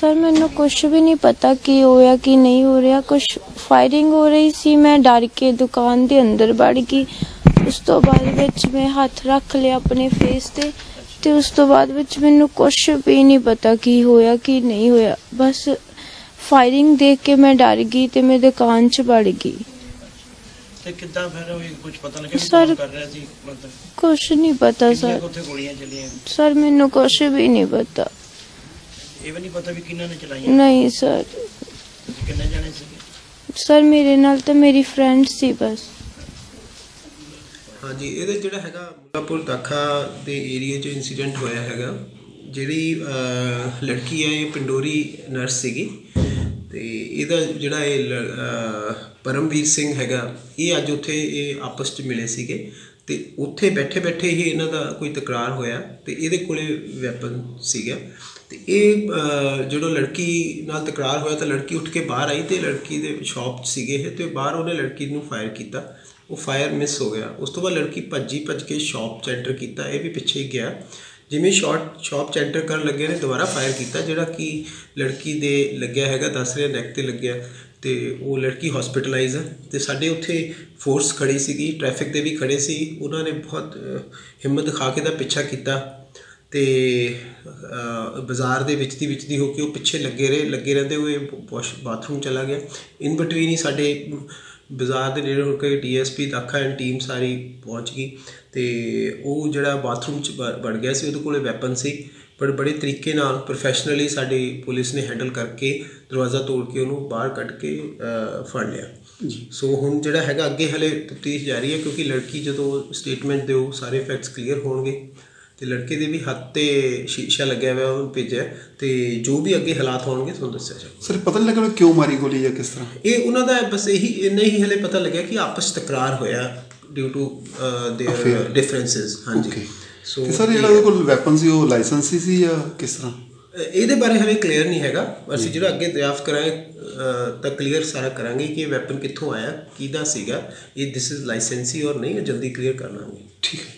Sir ਮੈਨੂੰ ਕੁਝ ਵੀ ਨਹੀਂ ਪਤਾ ਕੀ ਹੋਇਆ ਕੀ ਨਹੀਂ ਹੋ ਰਿਹਾ। ਕੁਝ ਫਾਇਰਿੰਗ ਹੋ ਰਹੀ ਸੀ ਮੈਂ ਡਰ ਕੇ ਦੁਕਾਨ ਦੇ ਅੰਦਰ ਵੜ ਗਈ। ਉਸ ਤੋਂ ਬਾਅਦ ਵਿੱਚ ਮੈਂ ਹੱਥ ਰੱਖ ਲਿਆ ਆਪਣੇ ਫੇਸ ਤੇ ਤੇ ਉਸ ਤੋਂ ਬਾਅਦ ਵਿੱਚ ਮੈਨੂੰ ਕੁਝ ਵੀ ਨਹੀਂ ਪਤਾ ਕੀ ਹੋਇਆ ਕੀ ਨਹੀਂ ਹੋਇਆ। ਬਸ ਫਾਇਰਿੰਗ ਦੇਖ ਕੇ ਮੈਂ ਡਰ ਗਈ ਤੇ ਮੈਂ ਦੁਕਾਨ 'ਚ ਵੜ ਗਈ। ਤੇ ਕਿੱਦਾਂ ਫਿਰ ਉਹ ਕੁਝ ਪਤਾ ਲੱਗਿਆ ਕੌਣ ਕਰ ਰਿਹਾ ਸੀ? ਮਤਲਬ ਕੁਝ ਨਹੀਂ ਪਤਾ ਸਰ ਕੁ ਉੱਥੇ ਗੋਲੀਆਂ ਚੱਲੀਆਂ? ਸਰ ਮੈਨੂੰ ਕੁਝ ਵੀ ਨਹੀਂ ਪਤਾ। ਇਹ ਵੀ ਨਹੀਂ ਪਤਾ ਵੀ ਕਿਹਨਾਂ ਨੇ ਚਲਾਈਆਂ। ਨਹੀਂ ਸਰ। ਕਿੰਨੇ ਜਣੇ ਸੀਗੇ? ਸਰ ਮੇਰੇ ਨਾਲ ਤਾਂ ਮੇਰੀ ਫਰੈਂਡ ਸੀ ਬਸ। ਹਾਂਜੀ ਇਹਦੇ ਜਿਹੜਾ ਹੈਗਾ ਮੁੱਲਾਪੁਰ ਦਾਖਾ ਦੇ ਏਰੀਆ 'ਚ ਇਨਸੀਡੈਂਟ ਹੋਇਆ ਹੈਗਾ ਜਿਹੜੀ ਅਹ, ਲੜਕੀ ਹੈ ਇਹ ਪਿੰਡੋਰੀ ਨਰਸ ਸੀਗੀ। ਤੇ ਇਹਦਾ ਜਿਹੜਾ ਇਹ ਪਰਮਵੀਰ ਸਿੰਘ ਹੈਗਾ ਇਹ ਅੱਜ ਉੱਥੇ ਇਹ ਆਪਸ 'ਚ ਮਿਲੇ ਸੀਗੇ। ਤੇ ਉੱਥੇ ਬੈਠੇ ਬੈਠੇ ਹੀ ਇਹਨਾਂ ਦਾ ਕੋਈ ਤਕਰਾਰ ਹੋਇਆ ਤੇ ਇਹਦੇ ਕੋਲੇ ਵੈਪਨ ਸੀਗਾ। ਤੇ ਇਹ ਜਦੋਂ ਲੜਕੀ ਨਾਲ ਤਕਰਾਰ ਹੋਇਆ ਤਾਂ ਲੜਕੀ ਉੱਠ ਕੇ ਬਾਹਰ ਆਈ ਤੇ ਲੜਕੀ ਦੇ ਸ਼ਾਪ 'ਚ ਸੀਗੇ ਇਹ ਤੇ ਬਾਹਰ ਉਹਨੇ ਲੜਕੀ ਨੂੰ ਫਾਇਰ ਕੀਤਾ। ਉਹ ਫਾਇਰ ਮਿਸ ਹੋ ਗਿਆ। ਉਸ ਤੋਂ ਬਾਅਦ ਲੜਕੀ ਭੱਜੀ ਭੱਜ ਕੇ ਸ਼ਾਪ 'ਚ ਐਂਟਰ ਕੀਤਾ। ਇਹ ਵੀ ਪਿੱਛੇ ਹੀ ਗਿਆ। ਜਿਵੇਂ ਸ਼ਾਟ ਸ਼ਾਪ 'ਚ ਐਂਟਰ ਕਰਨ ਲੱਗੇ ਨੇ ਦੁਬਾਰਾ ਫਾਇਰ ਕੀਤਾ, ਜਿਹੜਾ ਕਿ ਲੜਕੀ ਦੇ ਲੱਗਿਆ ਹੈਗਾ, ਦੱਸ ਰਿਹਾ ਨੈਕ ਤੇ ਲੱਗਿਆ, ਤੇ ਉਹ ਲੜਕੀ ਹਸਪੀਟਲਾਈਜ਼ ਹੈ ਤੇ ਸਾਡੇ ਉੱਥੇ ਫੋਰਸ ਖੜੀ ਸੀਗੀ ਟ੍ਰੈਫਿਕ ਦੇ ਵੀ ਖੜੇ ਸੀ, ਉਹਨਾਂ ਨੇ ਬਹੁਤ ਹਿੰਮਤ ਦਿਖਾ ਕੇ ਦਾ ਪਿੱਛਾ ਕੀਤਾ, ਤੇ ਬਾਜ਼ਾਰ ਦੇ ਵਿੱਚ ਦੀ ਵਿੱਚ ਦੀ ਹੋ ਕੇ ਉਹ ਪਿੱਛੇ ਲੱਗੇ ਰਹੇ, ਲੱਗੇ ਰਹਿੰਦੇ ਹੋਏ ਵਾਸ਼ ਬਾਥਰੂਮ ਚਲਾ ਗਿਆ ਇਨ ਬਿਟਵੀਨ ਹੀ ਸਾਡੇ ਬਾਜ਼ਾਰ ਦੇ ਨੇੜੇ ਹੋ ਕੇ ਡੀਐਸਪੀ ਦਾਖਾ ਐਂਡ ਟੀਮ ਸਾਰੀ ਪਹੁੰਚ ਗਈ ਤੇ ਉਹ ਜਿਹੜਾ ਬਾਥਰੂਮ ਚ ਵੜ ਗਿਆ ਸੀ ਉਹਦੇ ਕੋਲੇ ਵੈਪਨ ਸੀ। ਪਰ ਬੜੇ ਤਰੀਕੇ ਨਾਲ ਪ੍ਰੋਫੈਸ਼ਨਲੀ ਸਾਡੀ ਪੁਲਿਸ ਨੇ ਹੈਂਡਲ ਕਰਕੇ ਦਰਵਾਜ਼ਾ ਤੋੜ ਕੇ ਉਹਨੂੰ ਬਾਹਰ ਕੱਢ ਕੇ ਫੜ ਲਿਆ। ਸੋ ਹੁਣ ਜਿਹੜਾ ਹੈਗਾ ਅੱਗੇ ਹਲੇ ਤਫਤੀਸ਼ ਜਾਰੀ ਹੈ ਕਿਉਂਕਿ ਲੜਕੀ ਜਦੋਂ ਸਟੇਟਮੈਂਟ ਦਿਓ ਸਾਰੇ ਫੈਕਟਸ ਕਲੀਅਰ ਹੋਣਗੇ। ਤੇ ਲੜਕੇ ਦੇ ਵੀ ਹੱਥ ਤੇ ਸ਼ੀਸ਼ਾ ਲੱਗਿਆ ਹੋਇਆ ਉਹਨੂੰ ਭੇਜਿਆ ਤੇ ਜੋ ਵੀ ਅੱਗੇ ਹਾਲਾਤ ਹੋਣਗੇ ਤੁਹਾਨੂੰ ਦੱਸਿਆ ਜਾਊਗਾ ਸਰ ਪਤਾ ਨਹੀਂ ਲੱਗਾ ਵੀ ਕਿਉਂ ਮਾਰੀ ਗੋਲੀ ਜਾਂ ਕਿਸ ਤਰ੍ਹਾਂ ਇਹ ਉਹਨਾਂ ਦਾ ਬਸ ਇਹੀ ਇੰਨਾ ਹੀ ਹਲੇ ਪਤਾ ਲੱਗਿਆ ਕਿ ਆਪਸ 'ਚ ਤਕਰਾਰ ਹੋਇਆ due to their Affair. Differences ਹਾਂਜੀ Okay. ਸੋ ਤੇ ਸਰ ਜਿਹੜਾ ਉਹਦੇ ਕੋਲ ਵੈਪਨ ਸੀ ਉਹ ਲਾਇਸੈਂਸੀ ਸੀ ਜਾਂ ਕਿਸ ਤਰ੍ਹਾਂ ਇਹਦੇ ਬਾਰੇ ਹਲੇ ਕਲੀਅਰ ਨਹੀਂ ਹੈਗਾ ਅਸੀਂ ਜਿਹੜਾ ਅੱਗੇ ਦਰਿਆਫਤ ਕਰਾਂਗੇ ਅਹ, ਤਾਂ ਕਲੀਅਰ ਸਾਰਾ ਕਰਾਂਗੇ ਕਿ ਇਹ ਵੈਪਨ ਕਿੱਥੋਂ ਆਇਆ ਕਿਹਦਾ ਸੀਗਾ ਇਹ ਦਿਸ ਇਜ਼ ਲਾਇਸੈਂਸੀ ਔਰ ਨਹੀਂ ਇਹ ਜਲਦੀ ਕਲੀਅਰ ਕਰ ਲਾਂਗੇ ਠੀਕ ਹੈ